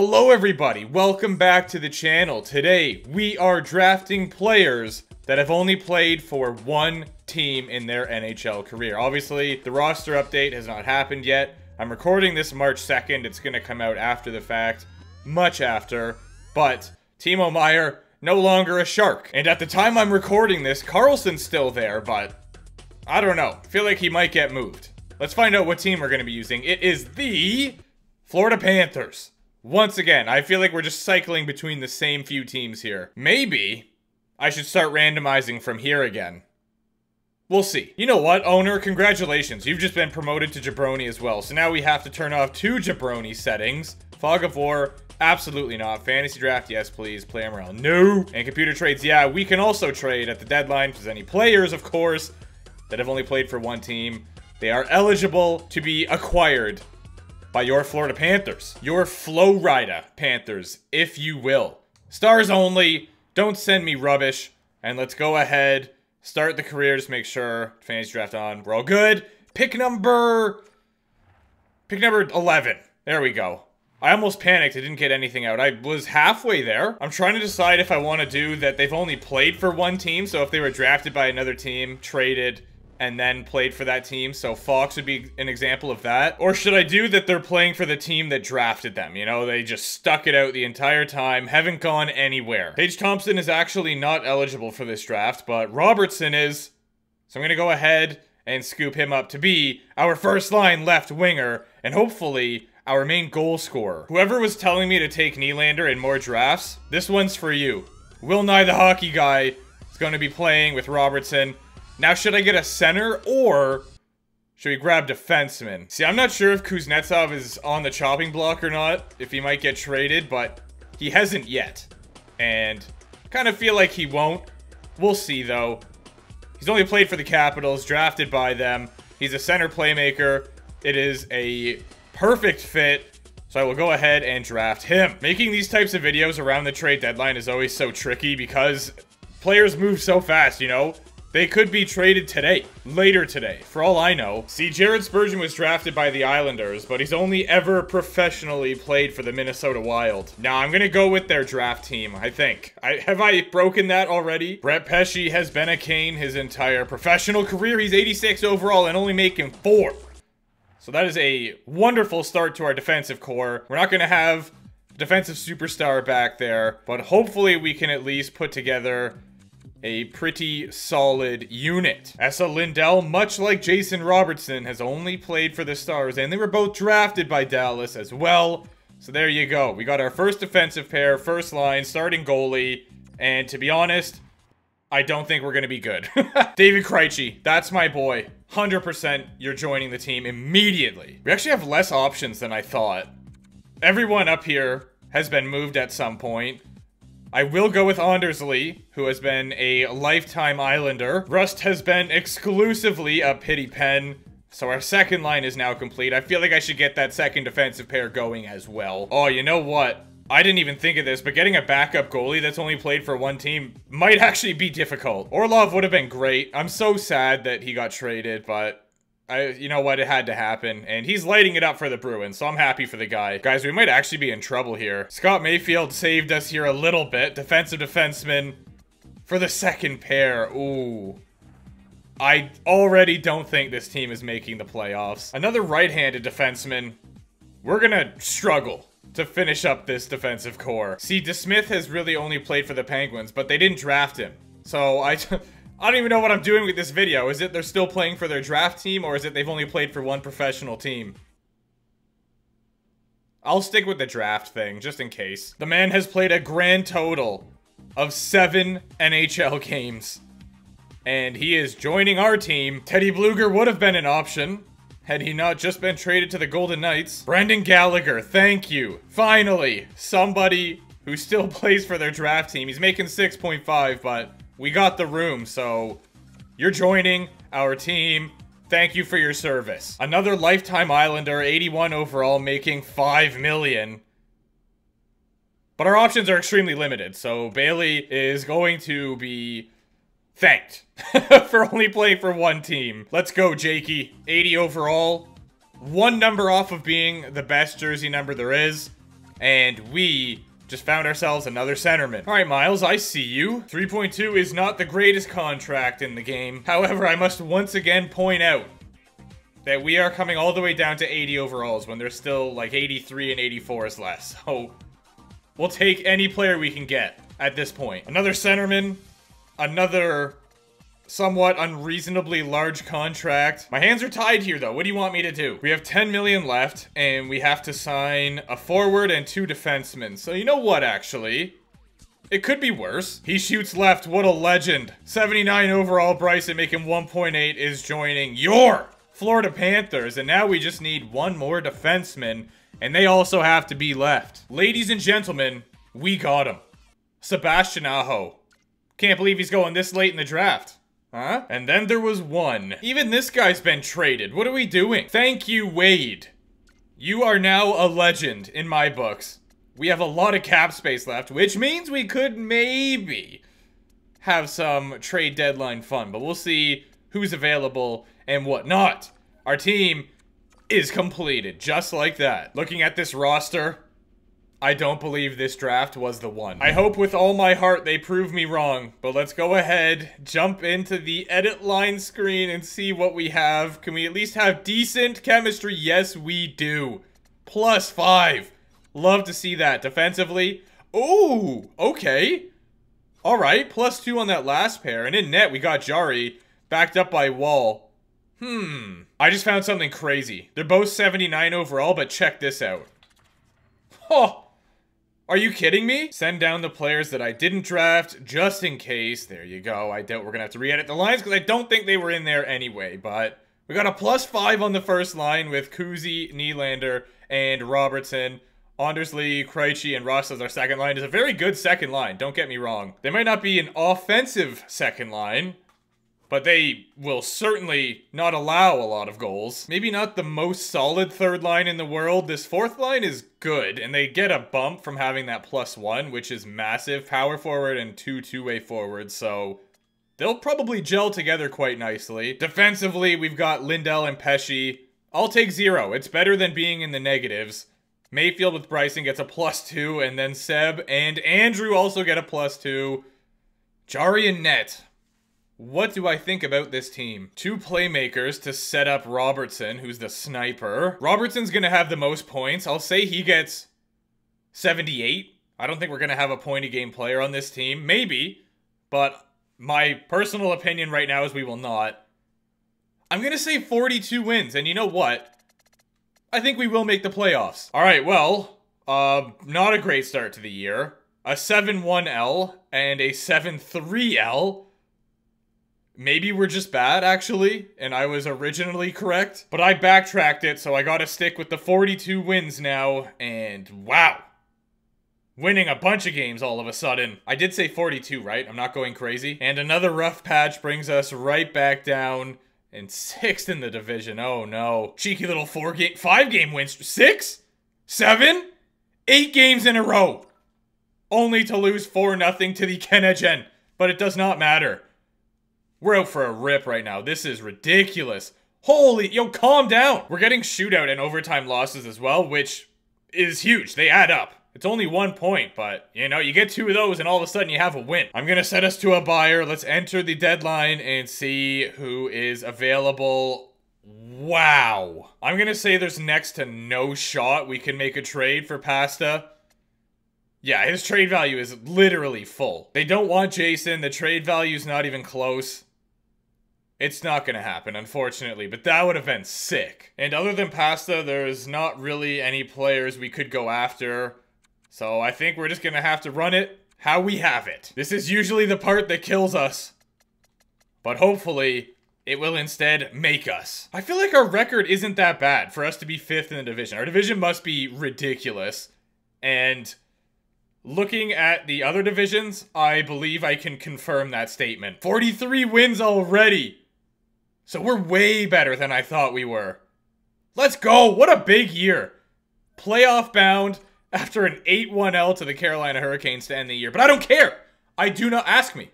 Hello everybody, welcome back to the channel. Today, we are drafting players that have only played for one team in their NHL career. Obviously, the roster update has not happened yet. I'm recording this March 2nd. It's going to come out after the fact, much after. But Timo Meier, no longer a Shark. And at the time I'm recording this, Karlsson's still there, but I don't know. I feel like he might get moved. Let's find out what team we're going to be using. It is the Florida Panthers. Once again, I feel like we're just cycling between the same few teams here. Maybe I should start randomizing from here again. We'll see. You know what, owner? Congratulations. You've just been promoted to Jabroni as well. So now we have to turn off two Jabroni settings. Fog of War, absolutely not. Fantasy Draft, yes please. Play around, no. And computer trades, yeah, we can also trade at the deadline. There's any players, of course, that have only played for one team, they are eligible to be acquired by your Florida Panthers. Your Florida Panthers, if you will. Stars only. Don't send me rubbish. And let's go ahead, start the career, just make sure fantasy draft on. We're all good. Pick number... Pick number 11. There we go. I almost panicked. I didn't get anything out. I was halfway there. I'm trying to decide if I want to do that they've only played for one team. So if they were drafted by another team, traded, and then played for that team. So Fox would be an example of that. Or should I do that they're playing for the team that drafted them? You know, they just stuck it out the entire time, haven't gone anywhere. Tage Thompson is actually not eligible for this draft, but Robertson is. So I'm going to go ahead and scoop him up to be our first line left winger and hopefully our main goal scorer. Whoever was telling me to take Nylander in more drafts, this one's for you. Will Nye the hockey guy is going to be playing with Robertson. Now, should I get a center or should we grab defenseman? See, I'm not sure if Kuznetsov is on the chopping block or not, if he might get traded, but he hasn't yet. And kind of feel like he won't. We'll see, though. He's only played for the Capitals, drafted by them. He's a center playmaker. It is a perfect fit. So I will go ahead and draft him. Making these types of videos around the trade deadline is always so tricky because players move so fast, you know? They could be traded today, later today, for all I know. See, Jared Spurgeon was drafted by the Islanders, but he's only ever professionally played for the Minnesota Wild. Now, I'm gonna go with their draft team, I think. I, have I broken that already? Brett Pesce has been a Cane his entire professional career. He's 86 overall and only making four. So that is a wonderful start to our defensive core. We're not gonna have defensive superstar back there, but hopefully we can at least put together a pretty solid unit. Esa Lindell, much like Jason Robertson, has only played for the Stars, and they were both drafted by Dallas as well. So there you go. We got our first defensive pair, first line, starting goalie, and to be honest, I don't think we're going to be good. David Krejci, that's my boy. 100% you're joining the team immediately. We actually have less options than I thought. Everyone up here has been moved at some point. I will go with Anders Lee, who has been a lifetime Islander. Rust has been exclusively a pity pen. So our second line is now complete. I feel like I should get that second defensive pair going as well. Oh, you know what? I didn't even think of this, but getting a backup goalie that's only played for one team might actually be difficult. Orlov would have been great. I'm so sad that he got traded, but I, you know what, it had to happen. And he's lighting it up for the Bruins, so I'm happy for the guy. Guys, we might actually be in trouble here. Scott Mayfield saved us here a little bit. Defensive defenseman for the second pair. Ooh. I already don't think this team is making the playoffs. Another right-handed defenseman. We're gonna struggle to finish up this defensive core. See, DeSmith has really only played for the Penguins, but they didn't draft him. So I... I don't even know what I'm doing with this video. Is it they're still playing for their draft team, or is it they've only played for one professional team? I'll stick with the draft thing, just in case. The man has played a grand total of seven NHL games. And he is joining our team. Teddy Blueger would have been an option, had he not just been traded to the Golden Knights. Brendan Gallagher, thank you. Finally, somebody who still plays for their draft team. He's making 6.5, but we got the room, so you're joining our team. Thank you for your service. Another lifetime Islander, 81 overall, making 5 million. But our options are extremely limited, so Bailey is going to be thanked for only playing for one team. Let's go, Jakey. 80 overall. One number off of being the best jersey number there is. And we just found ourselves another centerman. All right, Miles, I see you. 3.2 is not the greatest contract in the game. However, I must once again point out that we are coming all the way down to 80 overalls when there's still like 83 and 84 is less. So we'll take any player we can get at this point. Another centerman, another somewhat unreasonably large contract. My hands are tied here though. What do you want me to do? We have 10 million left and we have to sign a forward and two defensemen. So you know what actually? It could be worse. He shoots left. What a legend. 79 overall Bryson making 1.8 is joining your Florida Panthers. And now we just need one more defenseman. And they also have to be left. Ladies and gentlemen, we got him. Sebastian Aho. Can't believe he's going this late in the draft. Huh? And then there was one. Even this guy's been traded. What are we doing? Thank you, Wade. You are now a legend in my books. We have a lot of cap space left, which means we could maybe have some trade deadline fun, but we'll see who's available and whatnot. Our team is completed, just like that. Looking at this roster, I don't believe this draft was the one. I hope with all my heart they prove me wrong, but let's go ahead, jump into the edit line screen and see what we have. Can we at least have decent chemistry? Yes, we do. Plus five. Love to see that. Defensively, ooh, okay. All right, plus two on that last pair. And in net, we got Jarry, backed up by Woll. Hmm. I just found something crazy. They're both 79 overall, but check this out. Oh, are you kidding me? Send down the players that I didn't draft just in case. There you go. I doubt we're going to have to re-edit the lines because I don't think they were in there anyway. But we got a plus five on the first line with Kuzi, Nylander, and Robertson. Anders Lee, Krejci, and Rust as our second line is a very good second line. Don't get me wrong. They might not be an offensive second line, but they will certainly not allow a lot of goals. Maybe not the most solid third line in the world. This fourth line is good, and they get a bump from having that plus one, which is massive. Power forward and two two-way forwards, so they'll probably gel together quite nicely. Defensively, we've got Lindell and Pesce. I'll take zero. It's better than being in the negatives. Mayfield with Bryson gets a plus two, and then Seb and Andrew also get a plus two. Jarry and Net. What do I think about this team? Two playmakers to set up Robertson, who's the sniper. Robertson's gonna have the most points. I'll say he gets 78. I don't think we're gonna have a point-a-game player on this team. Maybe, but my personal opinion right now is we will not. I'm gonna say 42 wins, and you know what? I think we will make the playoffs. Alright, well, uh, not a great start to the year. A 7-1L and a 7-3L. Maybe we're just bad, actually, and I was originally correct. But I backtracked it, so I gotta stick with the 42 wins now, and wow. Winning a bunch of games all of a sudden. I did say 42, right? I'm not going crazy. And another rough patch brings us right back down and sixth in the division. Oh no. Cheeky little four game, five game wins. Six? Seven? Eight games in a row. Only to lose 4 nothing to the Kenegen. But it does not matter. We're out for a rip right now. This is ridiculous. Holy, yo, calm down. We're getting shootout and overtime losses as well, which is huge. They add up. It's only one point, but, you know, you get two of those and all of a sudden you have a win. I'm to set us to a buyer. Let's enter the deadline and see who is available. Wow. I'm to say there's next to no shot we can make a trade for Pasta. Yeah, his trade value is literally full. They don't want Jason. The trade value is not even close. It's not gonna happen, unfortunately, but that would have been sick. And other than Pasta, there's not really any players we could go after. So I think we're just gonna have to run it how we have it. This is usually the part that kills us. But hopefully, it will instead make us. I feel like our record isn't that bad for us to be fifth in the division. Our division must be ridiculous. And looking at the other divisions, I believe I can confirm that statement. 43 wins already! So we're way better than I thought we were. Let's go! What a big year! Playoff bound after an 8-1L to the Carolina Hurricanes to end the year. But I don't care! I do not ask me.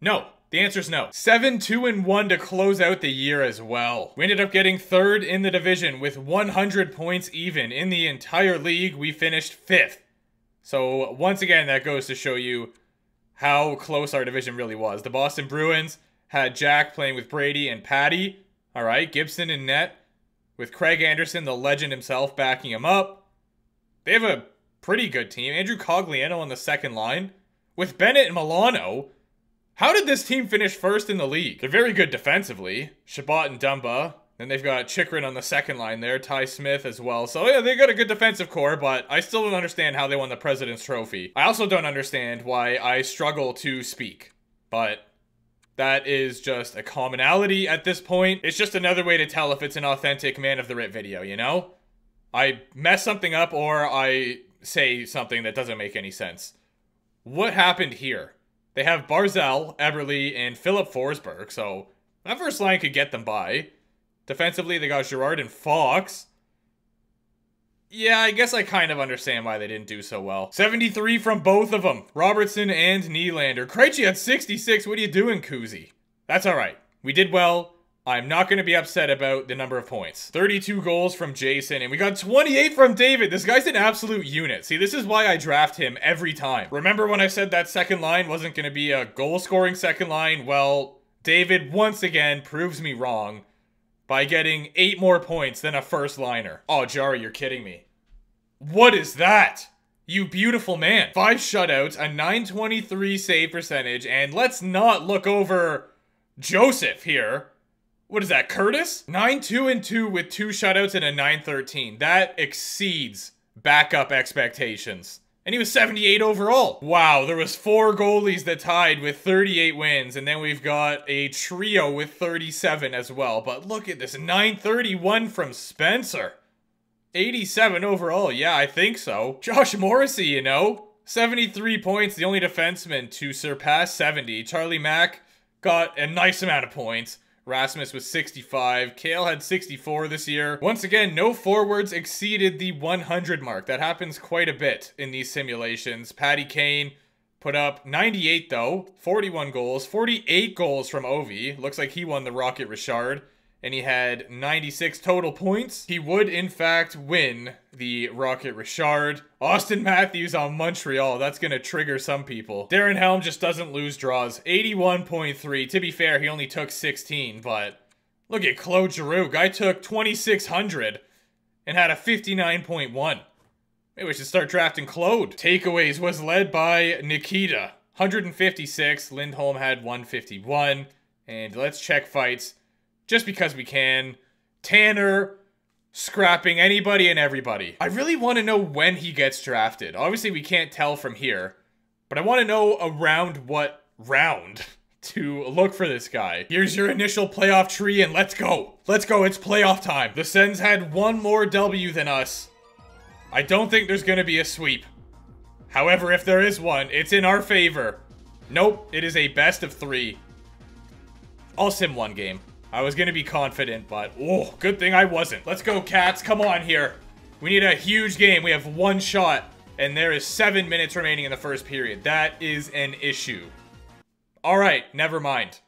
No, The answer is no. 7 2 and 1 to close out the year as well. We ended up getting third in the division with 100 points even. In the entire league, we finished fifth. So, once again, that goes to show you how close our division really was. The Boston Bruins had Jack playing with Brady and Patty. All right, Gibson and net with Craig Anderson, the legend himself, backing him up. They have a pretty good team. Andrew Cogliano on the second line with Bennett and Milano. How did this team finish first in the league? They're very good defensively. Chabot and Dumba. Then they've got Chychrun on the second line there, Ty Smith as well. So yeah, they got a good defensive core, but I still don't understand how they won the President's Trophy. I also don't understand why I struggle to speak. But that is just a commonality at this point. It's just another way to tell if it's an authentic Man of the Ritt video, you know? I mess something up or I say something that doesn't make any sense. What happened here? They have Barzal, Eberle, and Philip Forsberg, so that first line could get them by. Defensively, they got Girard and Fox. Yeah, I guess I kind of understand why they didn't do so well. 73 from both of them. Robertson and Nylander. Krejci at 66. What are you doing, Kuzi? That's all right. We did well. I'm not going to be upset about the number of points. 32 goals from Jason, and we got 28 from David. This guy's an absolute unit. See, this is why I draft him every time. Remember when I said that second line wasn't going to be a goal-scoring second line? Well, David once again proves me wrong by getting 8 more points than a first liner. Oh, Jarry, you're kidding me. What is that? You beautiful man. Five shutouts, a 923 save percentage, and let's not look over Joseph here. What is that, Curtis? 9-2 and 2 with two shutouts and a 9-13. That exceeds backup expectations. And he was 78 overall. Wow, there was four goalies that tied with 38 wins, and then we've got a trio with 37 as well. But look at this, 931 from Spencer. 87 overall, yeah, I think so. Josh Morrissey, you know? 73 points, the only defenseman to surpass 70. Charlie Mack got a nice amount of points. Rasmus was 65. Cale had 64 this year. Once again, no forwards exceeded the 100 mark. That happens quite a bit in these simulations. Patty Kane put up 98 though, 41 goals, 48 goals from Ovi. Looks like he won the Rocket Richard and he had 96 total points. He would, in fact, win the Rocket Richard. Auston Matthews on Montreal. That's going to trigger some people. Darren Helm just doesn't lose draws. 81.3. To be fair, he only took 16, but look at Claude Giroux. Guy took 2,600 and had a 59.1. Maybe we should start drafting Claude. Takeaways was led by Nikita. 156. Lindholm had 151. And let's check fights just because we can. Tanner scrapping anybody and everybody. I really want to know when he gets drafted. Obviously, we can't tell from here, but I want to know around what round to look for this guy. Here's your initial playoff tree and let's go. Let's go, it's playoff time. The Sens had one more W than us. I don't think there's gonna be a sweep. However, if there is one, it's in our favor. Nope, it is a best of three. I'll sim one game. I was gonna be confident, but oh, good thing I wasn't. Let's go, Cats. Come on here. We need a huge game. We have one shot, and there is seven minutes remaining in the first period. That is an issue. All right, never mind.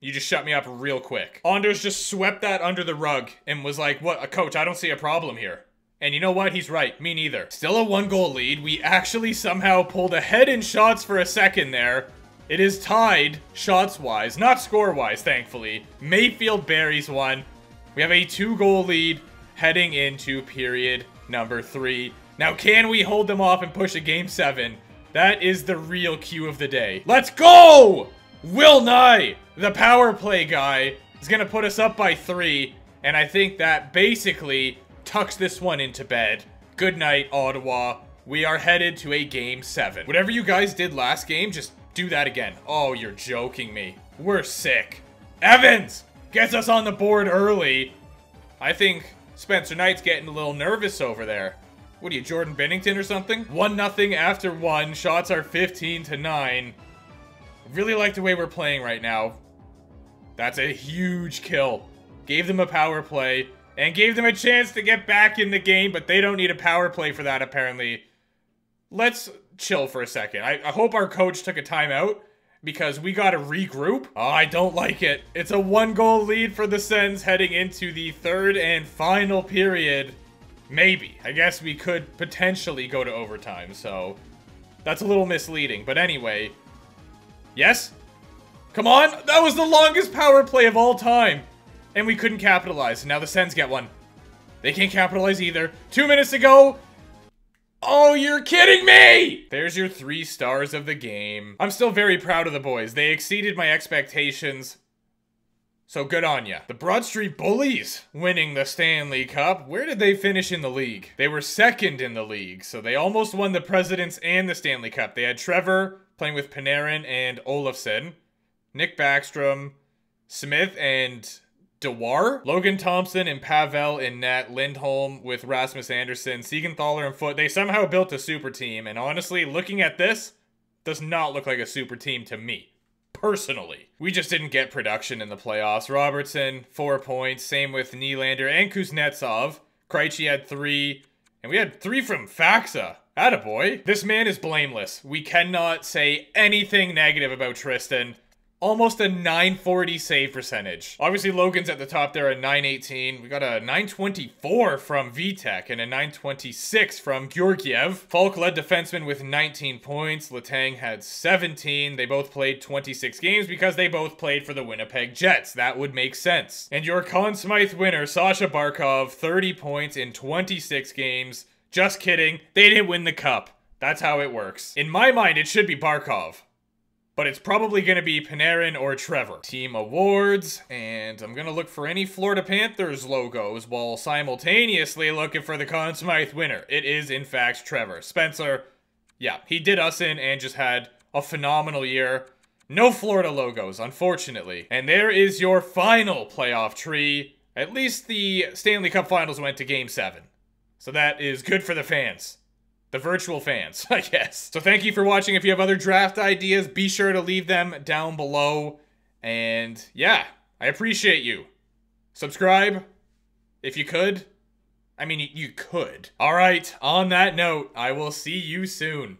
You just shut me up real quick. Anders just swept that under the rug and was like, what, a coach, I don't see a problem here. And you know what? He's right. Me neither. Still a one goal lead. We actually somehow pulled ahead in shots for a second there. It is tied, shots-wise, not score-wise, thankfully. Mayfield buries one. We have a two-goal lead heading into period number three. Now, can we hold them off and push a game seven? That is the real cue of the day. Let's go! Will Nye, the power play guy, is going to put us up by three. And I think that basically tucks this one into bed. Good night, Ottawa. We are headed to a game seven. Whatever you guys did last game, just do that again. Oh, you're joking me. We're sick. Evans gets us on the board early. I think Spencer Knight's getting a little nervous over there. What are you, Jordan Binnington or something? 1 nothing after 1. Shots are 15 to 9. Really like the way we're playing right now. That's a huge kill. Gave them a power play and gave them a chance to get back in the game, but they don't need a power play for that apparently. Let's chill for a second. I, I hope our coach took a timeout because we gotta regroup. Oh, I don't like it. It's a one goal lead for the Sens heading into the third and final period. Maybe. I guess we could potentially go to overtime, so that's a little misleading. But anyway, yes? Come on! That was the longest power play of all time! And we couldn't capitalize. Now the Sens get one. They can't capitalize either. Two minutes to go. Oh, you're kidding me! There's your three stars of the game. I'm still very proud of the boys. They exceeded my expectations. So good on ya. The Broad Street Bullies winning the Stanley Cup. Where did they finish in the league? They were second in the league, so they almost won the Presidents and the Stanley Cup. They had Trevor playing with Panarin and Olofsson, Nick Backstrom, Smith, and Dewar, Logan Thompson, and Pavel in net, Lindholm with Rasmus Andersson, Siegenthaler and Foote. They somehow built a super team, and honestly, looking at this, does not look like a super team to me. Personally. We just didn't get production in the playoffs. Robertson, four points. Same with Nylander and Kuznetsov. Krejci had three. And we had three from Faksa. Attaboy. This man is blameless. We cannot say anything negative about Tristan almost a 940 save percentage. Obviously, Logan's at the top there at 918. We got a 924 from Vitek and a 926 from Georgiev. Falk led defenseman with 19 points. Letang had 17. They both played 26 games because they both played for the Winnipeg Jets. That would make sense. And your Conn Smythe winner, Sasha Barkov, 30 points in 26 games. Just kidding. They didn't win the cup. That's how it works. In my mind, it should be Barkov but it's probably going to be Panarin or Trevor. Team awards, and I'm going to look for any Florida Panthers logos while simultaneously looking for the Conn Smythe winner. It is, in fact, Trevor. Spencer, yeah, he did us in and just had a phenomenal year. No Florida logos, unfortunately. And there is your final playoff tree. At least the Stanley Cup Finals went to Game 7. So that is good for the fans the virtual fans, I guess. So thank you for watching. If you have other draft ideas, be sure to leave them down below. And yeah, I appreciate you. Subscribe if you could. I mean, you could. All right, on that note, I will see you soon.